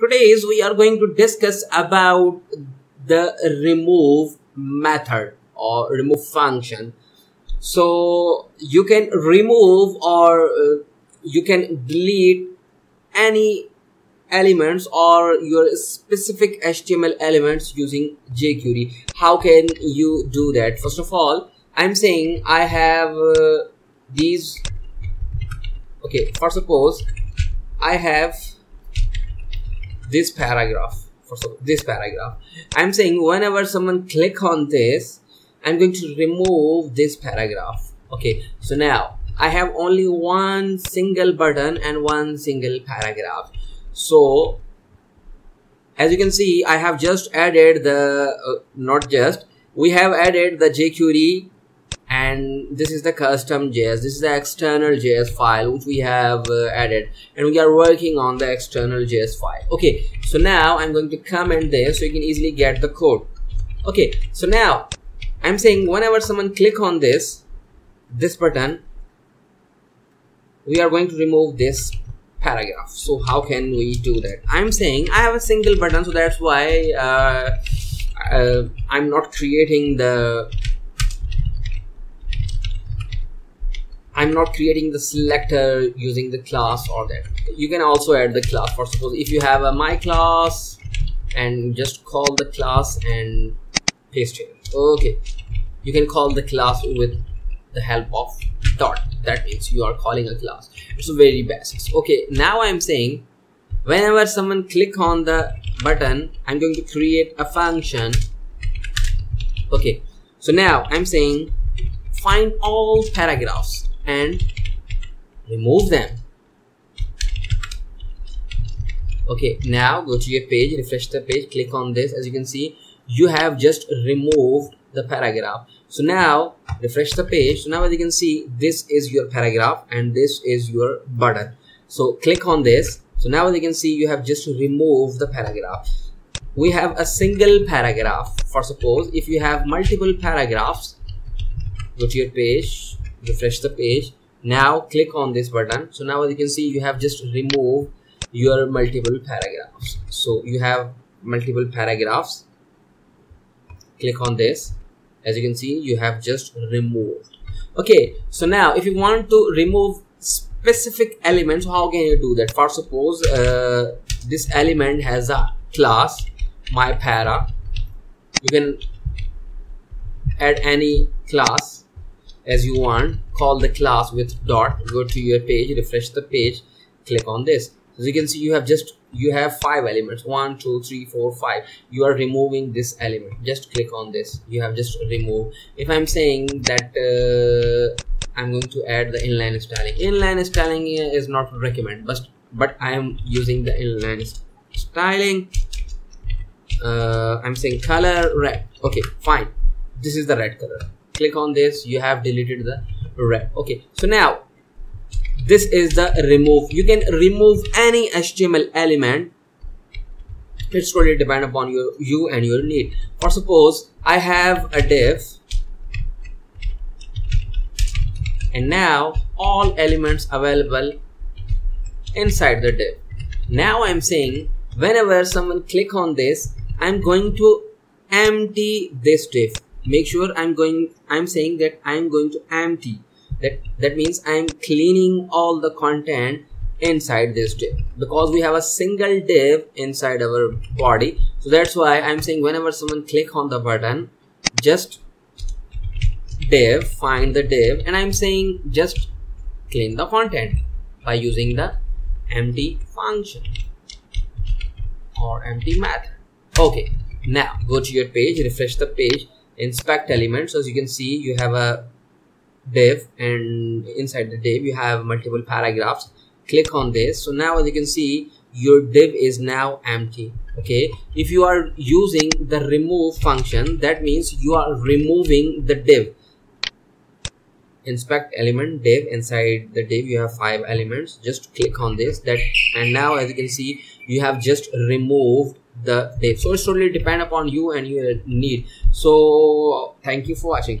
today is we are going to discuss about the remove method or remove function so you can remove or uh, you can delete any elements or your specific HTML elements using jQuery. How can you do that? First of all, I'm saying I have uh, these. Okay, for suppose I have this paragraph. For this paragraph, I'm saying whenever someone click on this, I'm going to remove this paragraph. Okay, so now I have only one single button and one single paragraph so as you can see I have just added the uh, not just we have added the jQuery and this is the custom JS this is the external JS file which we have uh, added. And we are working on the external JS file. Okay so now I'm going to comment this so you can easily get the code. Okay so now I'm saying whenever someone click on this this button we are going to remove this paragraph. So how can we do that? I'm saying i have a single button so that's why uh, uh, i'm not creating the I'm not creating the selector using the class or that. You can also add the class. For suppose if you have a my class and just call the class and paste it. Okay. You can call the class with the help of dot. That means you are calling a class. It's very basics okay. Now i'm saying whenever someone click on the button i'm going to create a function. Okay. So now i'm saying find all paragraphs and remove them. Okay now go to your page refresh the page click on this. As you can see you have just removed the paragraph. So now refresh the page. So now as you can see this is your paragraph and this is your button. So click on this. So now as you can see you have just removed the paragraph. We have a single paragraph. For suppose if you have multiple paragraphs go to your page refresh the page. Now click on this button. So now as you can see you have just removed your multiple paragraphs. So you have multiple paragraphs. Click on this. As you can see you have just removed. Okay so now if you want to remove specific elements how can you do that? For suppose uh, this element has a class my para. You can add any class as you want call the class with dot go to your page refresh the page click on this. As you can see you have just you have five elements. One two three four five. You are removing this element. Just click on this. You have just removed. If i'm saying that uh, i'm going to add the inline styling. Inline styling is not recommend but but i am using the inline styling. Uh, i'm saying color red. Okay fine. This is the red color click on this you have deleted the red. Okay so now this is the remove. You can remove any html element. It's really depend upon your you and your need. For suppose i have a div and now all elements available inside the div now i'm saying whenever someone click on this i'm going to empty this div make sure i'm going i'm saying that i'm going to empty. That that means i'm cleaning all the content inside this div because we have a single div inside our body. So that's why i'm saying whenever someone click on the button just div find the div. And i'm saying just clean the content by using the empty function or empty method. Okay now go to your page refresh the page inspect elements. As you can see you have a div and inside the div you have multiple paragraphs. Click on this. So now as you can see your div is now empty. Okay? If you are using the remove function that means you are removing the div inspect element div inside the div you have five elements. Just click on this that and now as you can see you have just removed the div so it's totally depend upon you and your need. So thank you for watching